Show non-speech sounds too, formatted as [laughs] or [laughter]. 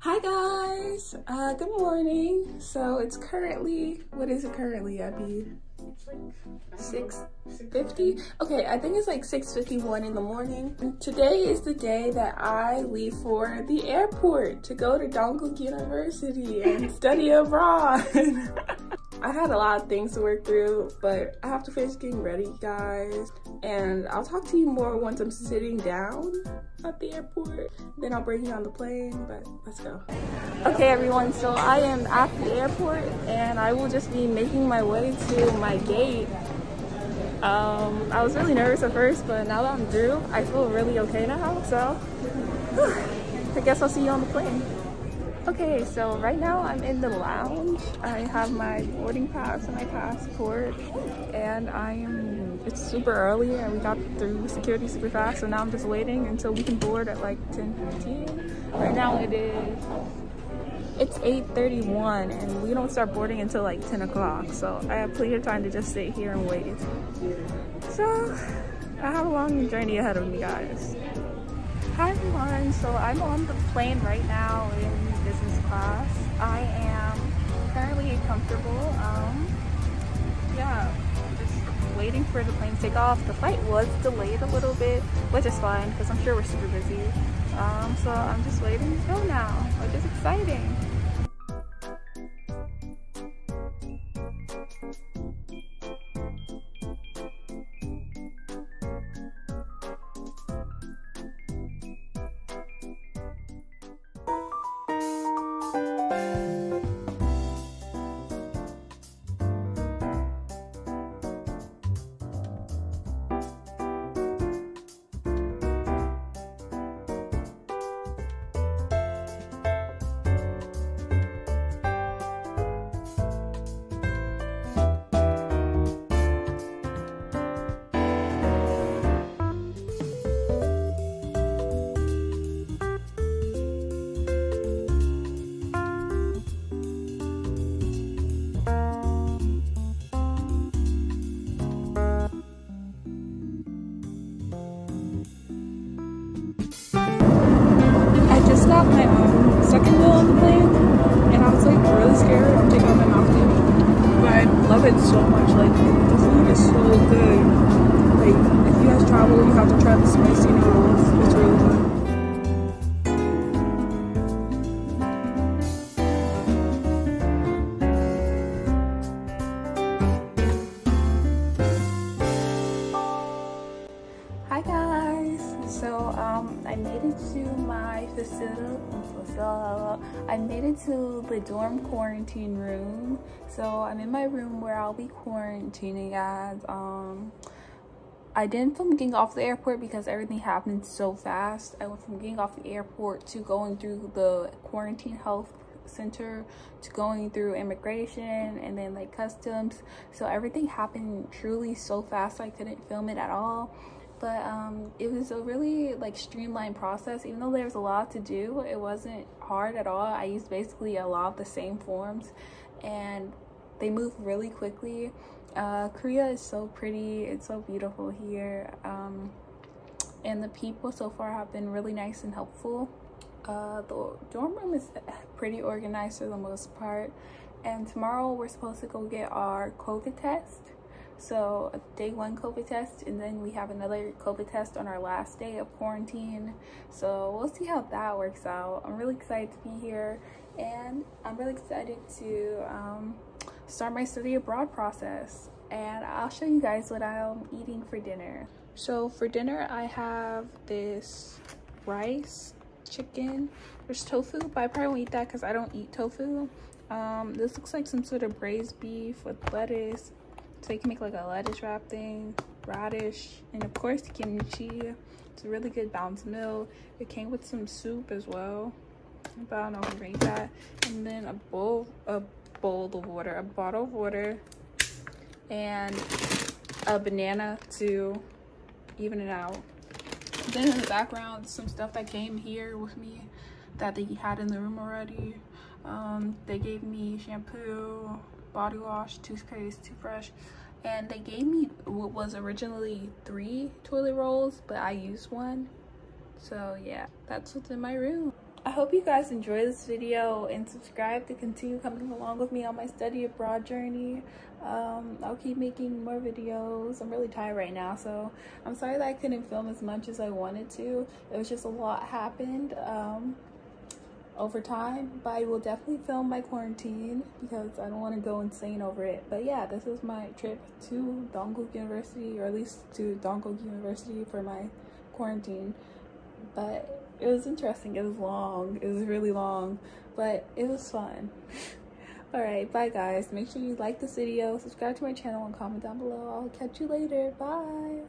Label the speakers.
Speaker 1: Hi guys, uh, good morning. So it's currently, what is it currently, Abby? 6.50? Okay, I think it's like 6.51 in the morning. Today is the day that I leave for the airport to go to Dankook University and study abroad. [laughs] I had a lot of things to work through, but I have to finish getting ready, guys. And I'll talk to you more once I'm sitting down at the airport. Then I'll bring you on the plane, but let's go. Okay, everyone, so I am at the airport and I will just be making my way to my gate. Um, I was really nervous at first, but now that I'm through, I feel really okay now, so [sighs] I guess I'll see you on the plane. Okay, so right now I'm in the lounge. I have my boarding pass and my passport, and I am, it's super early and we got through security super fast, so now I'm just waiting until we can board at like 10.15. Right now it is, it's 8.31 and we don't start boarding until like 10 o'clock, so I have plenty of time to just sit here and wait. So, I have a long journey ahead of me, guys. Hi everyone, so I'm on the plane right now in business class. I am currently comfortable. Um, yeah, just waiting for the plane to take off. The flight was delayed a little bit, which is fine because I'm sure we're super busy. Um, so I'm just waiting to go now, which is exciting. My um, second wheel on the plane, and I was like really scared. I'm taking off my mouth but I love it so much. Like the food is so good. Like if you guys travel, you have to try the spicy noodles. My facility. I made it to the dorm quarantine room. So I'm in my room where I'll be quarantining guys. Um, I didn't film getting off the airport because everything happened so fast. I went from getting off the airport to going through the quarantine health center to going through immigration and then like customs. So everything happened truly so fast I couldn't film it at all but um, it was a really like streamlined process. Even though there was a lot to do it wasn't hard at all. I used basically a lot of the same forms and they move really quickly. Uh, korea is so pretty. It's so beautiful here. Um, and the people so far have been really nice and helpful. Uh, the dorm room is pretty organized for the most part. And tomorrow we're supposed to go get our covid test so a day one COVID test and then we have another COVID test on our last day of quarantine. So we'll see how that works out. I'm really excited to be here and I'm really excited to um, start my study abroad process. And I'll show you guys what I'm eating for dinner. So for dinner, I have this rice, chicken, there's tofu, but I probably won't eat that because I don't eat tofu. Um, this looks like some sort of braised beef with lettuce so you can make like a lettuce wrap thing, radish, and of course kimchi. It's a really good balanced meal. It came with some soup as well. But I don't know if eat that. And then a bowl, a bowl of water, a bottle of water, and a banana to even it out. Then in the background, some stuff that came here with me that they had in the room already. Um, they gave me shampoo, body wash, toothpaste, toothbrush, and they gave me what was originally three toilet rolls, but I used one. So yeah, that's what's in my room. I hope you guys enjoy this video and subscribe to continue coming along with me on my study abroad journey. Um, I'll keep making more videos. I'm really tired right now, so I'm sorry that I couldn't film as much as I wanted to. It was just a lot happened. Um, over time but i will definitely film my quarantine because i don't want to go insane over it. But yeah this is my trip to dankook university or at least to dankook university for my quarantine. But it was interesting it was long it was really long but it was fun. [laughs] All right bye guys make sure you like this video subscribe to my channel and comment down below. I'll catch you later bye